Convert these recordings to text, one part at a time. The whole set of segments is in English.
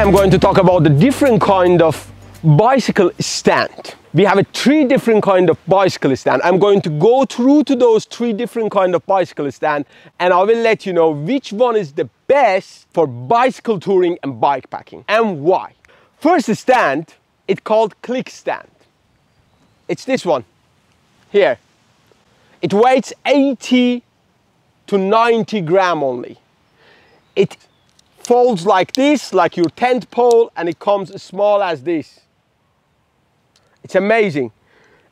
I'm going to talk about the different kind of bicycle stand. We have a three different kind of bicycle stand. I'm going to go through to those three different kind of bicycle stand and I will let you know which one is the best for bicycle touring and bike packing and why. First stand, it's called click stand. It's this one here. It weighs 80 to 90 gram only. It folds like this, like your tent pole, and it comes as small as this. It's amazing.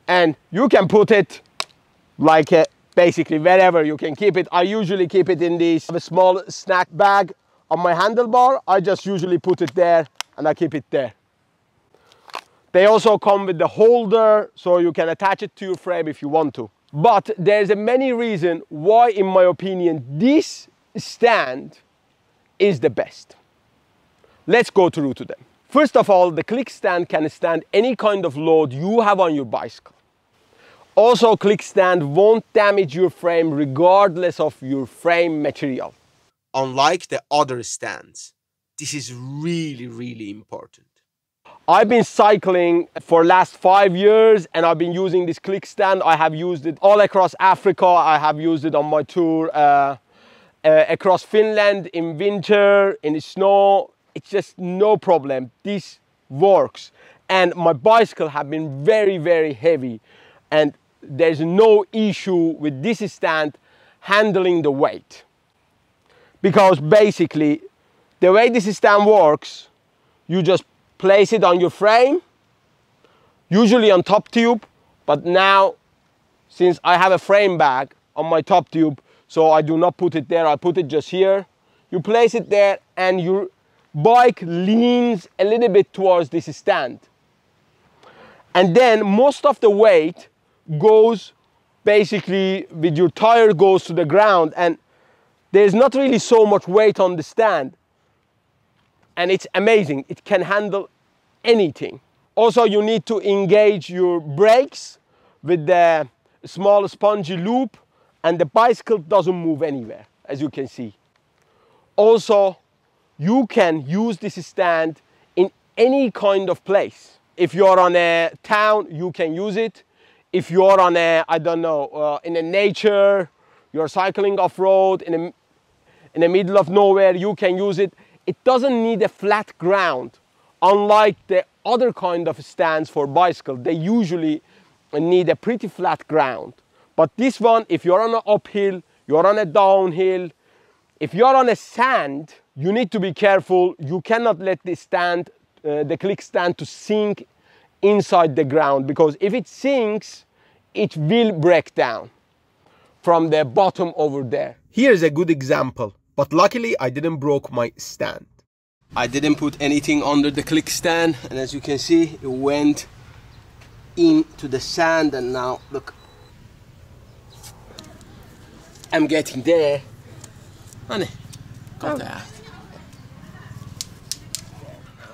And you can put it like uh, basically wherever you can keep it. I usually keep it in this small snack bag on my handlebar. I just usually put it there and I keep it there. They also come with the holder so you can attach it to your frame if you want to. But there's a many reason why, in my opinion, this stand is the best. Let's go through to them. First of all, the click stand can stand any kind of load you have on your bicycle. Also, click stand won't damage your frame regardless of your frame material. Unlike the other stands, this is really, really important. I've been cycling for last five years and I've been using this click stand. I have used it all across Africa. I have used it on my tour uh, uh, across Finland in winter, in snow. It's just no problem. This works. And my bicycle have been very, very heavy and there's no issue with this stand handling the weight. Because basically, the way this stand works, you just place it on your frame, usually on top tube, but now since I have a frame bag on my top tube, so I do not put it there, I put it just here. You place it there and your bike leans a little bit towards this stand. And then most of the weight goes basically with your tire goes to the ground and there's not really so much weight on the stand and it's amazing. It can handle anything. Also, you need to engage your brakes with the small spongy loop and the bicycle doesn't move anywhere, as you can see. Also, you can use this stand in any kind of place. If you're on a town, you can use it. If you're on a, I don't know, uh, in a nature, you're cycling off-road, in, a, in the middle of nowhere, you can use it it doesn't need a flat ground. Unlike the other kind of stands for bicycle, they usually need a pretty flat ground. But this one, if you're on an uphill, you're on a downhill, if you're on a sand, you need to be careful. You cannot let the stand, uh, the click stand to sink inside the ground because if it sinks, it will break down from the bottom over there. Here's a good example but luckily I didn't broke my stand. I didn't put anything under the click stand and as you can see it went into the sand and now look I'm getting there honey got oh. there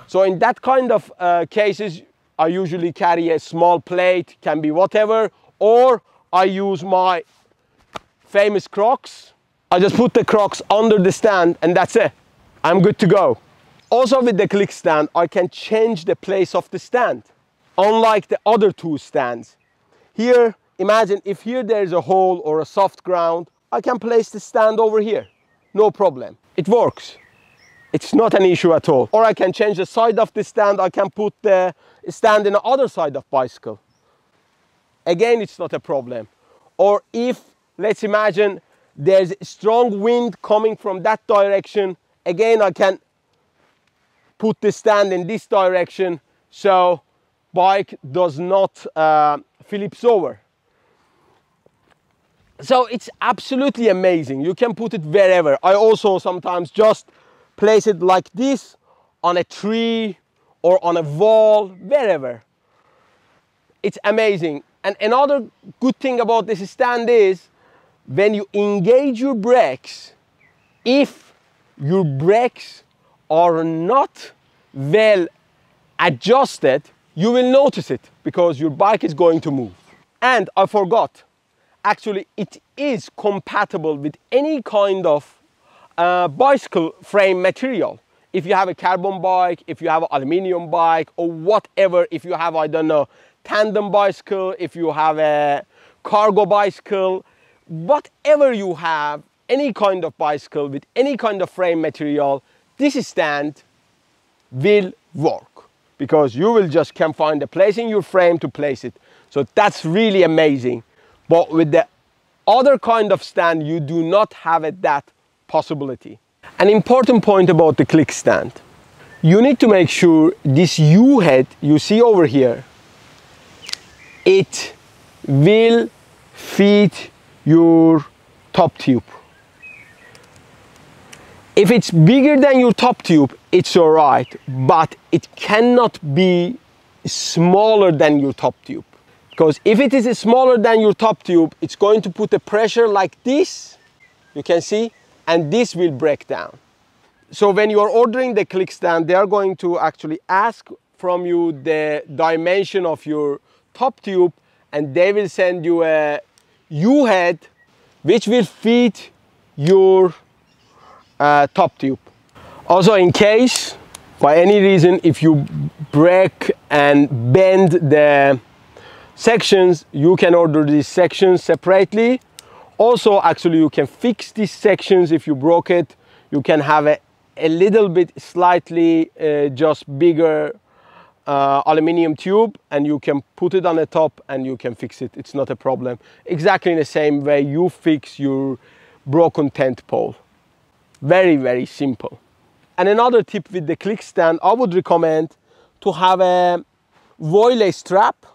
so in that kind of uh, cases I usually carry a small plate can be whatever or I use my famous Crocs I just put the Crocs under the stand and that's it. I'm good to go. Also with the click stand, I can change the place of the stand. Unlike the other two stands. Here, imagine if here there's a hole or a soft ground, I can place the stand over here. No problem. It works. It's not an issue at all. Or I can change the side of the stand. I can put the stand in the other side of bicycle. Again, it's not a problem. Or if, let's imagine there's strong wind coming from that direction again I can put the stand in this direction so bike does not uh, flips over so it's absolutely amazing. You can put it wherever. I also sometimes just place it like this on a tree or on a wall wherever. It's amazing. And another good thing about this stand is when you engage your brakes, if your brakes are not well adjusted, you will notice it because your bike is going to move. And I forgot, actually it is compatible with any kind of uh, bicycle frame material. if you have a carbon bike, if you have an aluminium bike or whatever, if you have, I don't know, tandem bicycle, if you have a cargo bicycle, whatever you have, any kind of bicycle with any kind of frame material, this stand will work because you will just can find a place in your frame to place it. So that's really amazing. But with the other kind of stand, you do not have it, that possibility. An important point about the click stand. You need to make sure this U head you see over here, it will fit your top tube. If it's bigger than your top tube, it's all right, but it cannot be smaller than your top tube. Because if it is smaller than your top tube, it's going to put a pressure like this, you can see, and this will break down. So when you are ordering the click stand, they are going to actually ask from you the dimension of your top tube and they will send you a U-head which will fit your uh, top tube. Also in case, by any reason, if you break and bend the sections, you can order these sections separately. Also, actually, you can fix these sections if you broke it. You can have a, a little bit slightly uh, just bigger uh, aluminium tube and you can put it on the top and you can fix it. It's not a problem. Exactly in the same way you fix your broken tent pole. Very, very simple. And another tip with the click stand, I would recommend to have a voile strap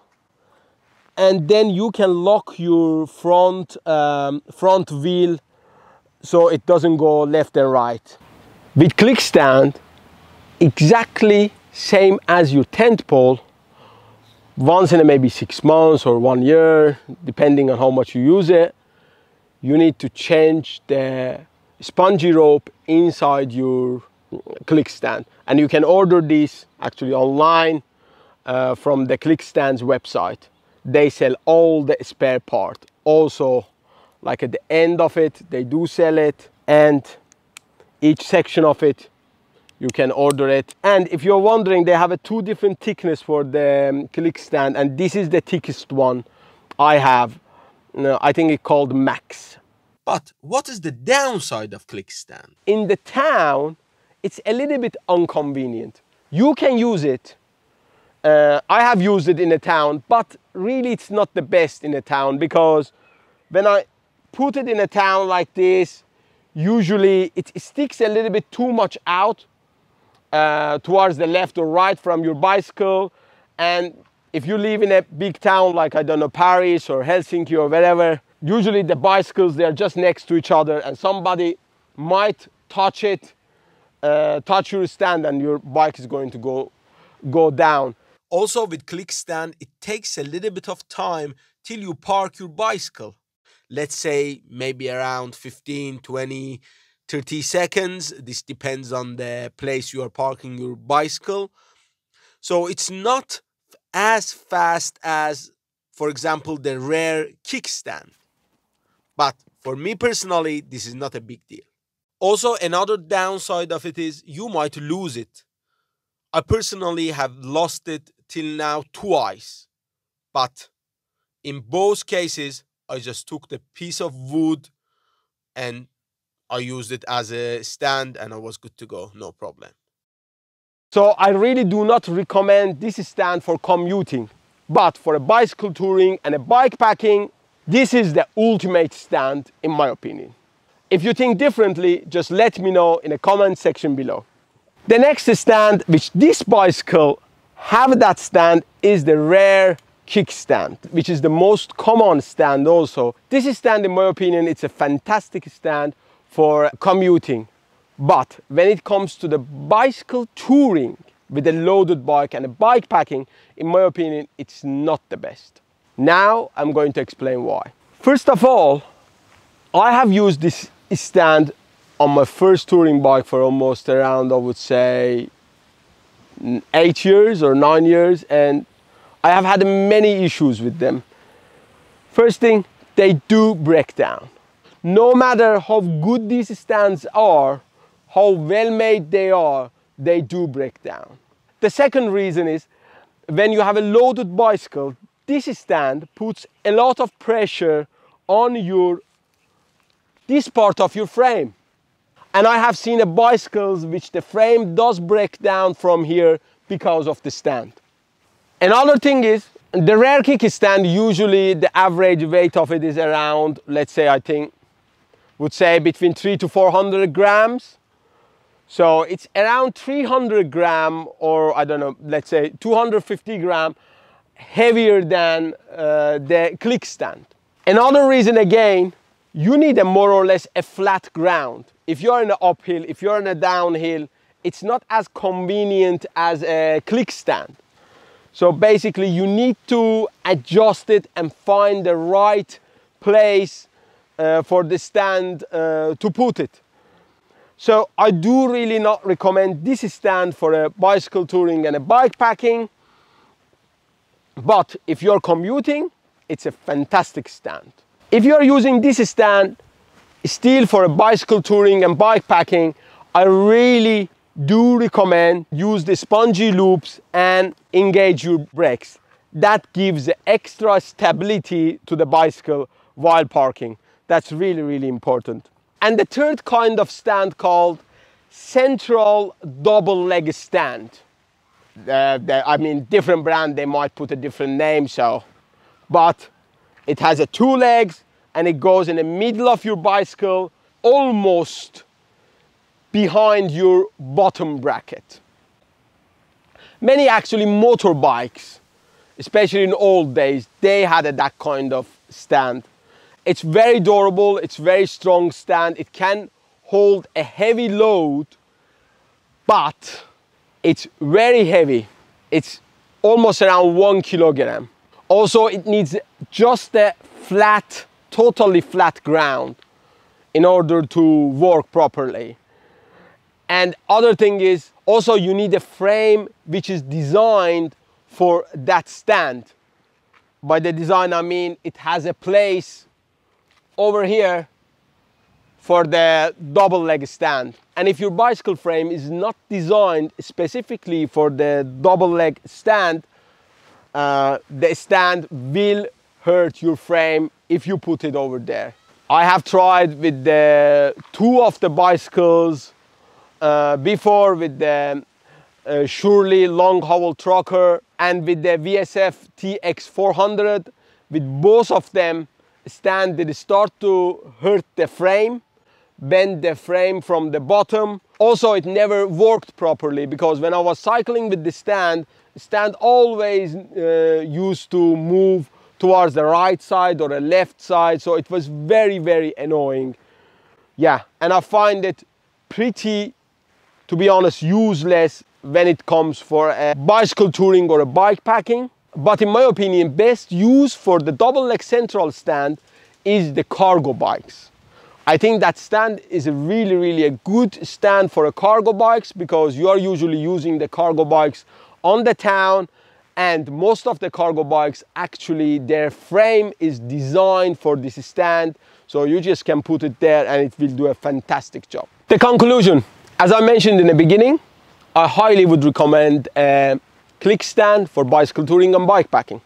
and then you can lock your front, um, front wheel so it doesn't go left and right. With click stand, exactly same as your tent pole, once in maybe six months or one year, depending on how much you use it, you need to change the spongy rope inside your click stand. And you can order this actually online uh, from the click stand's website. They sell all the spare part. Also, like at the end of it, they do sell it and each section of it you can order it and if you're wondering they have a two different thickness for the um, click stand and this is the thickest one i have no, i think it's called max But what is the downside of click stand? in the town it's a little bit inconvenient you can use it uh, i have used it in a town but really it's not the best in a town because when i put it in a town like this usually it sticks a little bit too much out uh, towards the left or right from your bicycle. And if you live in a big town like, I don't know, Paris or Helsinki or wherever, usually the bicycles, they're just next to each other and somebody might touch it, uh, touch your stand and your bike is going to go, go down. Also, with click stand, it takes a little bit of time till you park your bicycle. Let's say maybe around 15, 20, 30 seconds. This depends on the place you are parking your bicycle. So it's not as fast as, for example, the rare kickstand. But for me personally, this is not a big deal. Also, another downside of it is you might lose it. I personally have lost it till now twice. But in both cases, I just took the piece of wood and I used it as a stand and I was good to go, no problem. So I really do not recommend this stand for commuting, but for a bicycle touring and a bike packing, this is the ultimate stand in my opinion. If you think differently, just let me know in the comment section below. The next stand, which this bicycle have that stand is the rare kickstand, which is the most common stand also. This stand, in my opinion, it's a fantastic stand for commuting. But when it comes to the bicycle touring with a loaded bike and a bike packing, in my opinion, it's not the best. Now I'm going to explain why. First of all, I have used this stand on my first touring bike for almost around, I would say, eight years or nine years, and I have had many issues with them. First thing, they do break down no matter how good these stands are, how well made they are, they do break down. The second reason is when you have a loaded bicycle, this stand puts a lot of pressure on your this part of your frame. And I have seen a bicycles which the frame does break down from here because of the stand. Another thing is the rear kickstand, usually the average weight of it is around, let's say, I think, would say between three to 400 grams. So it's around 300 gram or I don't know, let's say 250 gram heavier than uh, the click stand. Another reason again, you need a more or less a flat ground. If you're in an uphill, if you're in a downhill, it's not as convenient as a click stand. So basically you need to adjust it and find the right place uh, for the stand uh, to put it. So I do really not recommend this stand for a bicycle touring and a bike packing. But if you're commuting, it's a fantastic stand. If you're using this stand still for a bicycle touring and bike packing, I really do recommend use the spongy loops and engage your brakes. That gives extra stability to the bicycle while parking. That's really, really important. And the third kind of stand called central double leg stand. Uh, I mean, different brand, they might put a different name, so, but it has a two legs and it goes in the middle of your bicycle, almost behind your bottom bracket. Many actually motorbikes, especially in old days, they had a, that kind of stand. It's very durable, it's very strong stand. It can hold a heavy load, but it's very heavy. It's almost around one kilogram. Also, it needs just a flat, totally flat ground in order to work properly. And other thing is also you need a frame which is designed for that stand. By the design, I mean it has a place over here for the double leg stand. And if your bicycle frame is not designed specifically for the double leg stand, uh, the stand will hurt your frame if you put it over there. I have tried with the two of the bicycles uh, before with the uh, Surly Long Haul Trucker and with the VSF TX400 with both of them stand did start to hurt the frame bend the frame from the bottom also it never worked properly because when I was cycling with the stand stand always uh, used to move towards the right side or the left side so it was very very annoying yeah and I find it pretty to be honest, useless when it comes for a bicycle touring or a bike packing. But in my opinion, best use for the double leg central stand is the cargo bikes. I think that stand is a really, really a good stand for a cargo bikes because you are usually using the cargo bikes on the town and most of the cargo bikes actually their frame is designed for this stand so you just can put it there and it will do a fantastic job. The conclusion, as I mentioned in the beginning, I highly would recommend a click stand for bicycle touring and bike packing.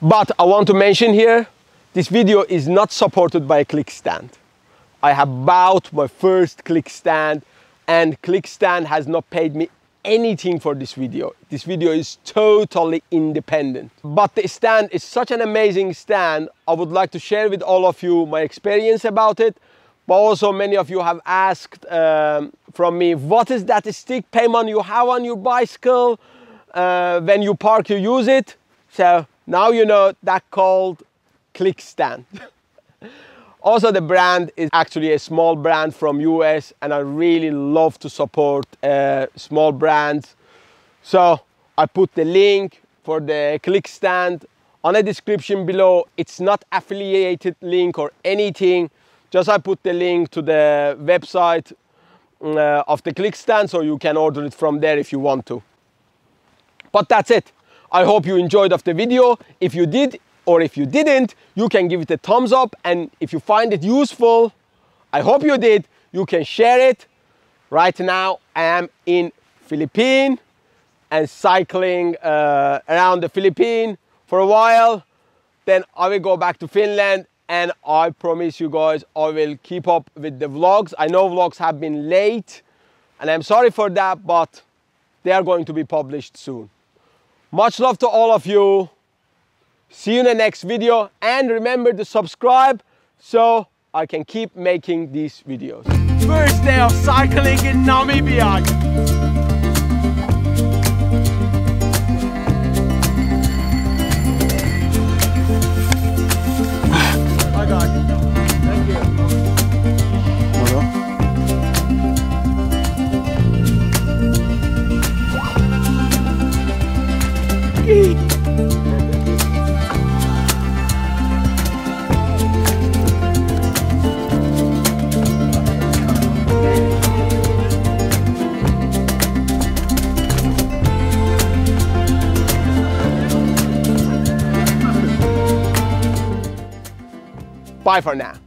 But I want to mention here, this video is not supported by a click stand. I have bought my first click stand and click stand has not paid me anything for this video. This video is totally independent. But the stand is such an amazing stand. I would like to share with all of you my experience about it but also many of you have asked um, from me, what is that stick payment you have on your bicycle? Uh, when you park, you use it. So now you know that called click stand. also the brand is actually a small brand from US and I really love to support uh, small brands. So I put the link for the click stand on the description below. It's not affiliated link or anything. Just I put the link to the website uh, of the click stand so you can order it from there if you want to. But that's it. I hope you enjoyed of the video. If you did or if you didn't, you can give it a thumbs up and if you find it useful, I hope you did, you can share it. Right now I am in Philippines and cycling uh, around the Philippines for a while. Then I will go back to Finland and I promise you guys I will keep up with the vlogs. I know vlogs have been late and I'm sorry for that, but they are going to be published soon. Much love to all of you. See you in the next video and remember to subscribe so I can keep making these videos. First day of cycling in Namibia. Bye for now.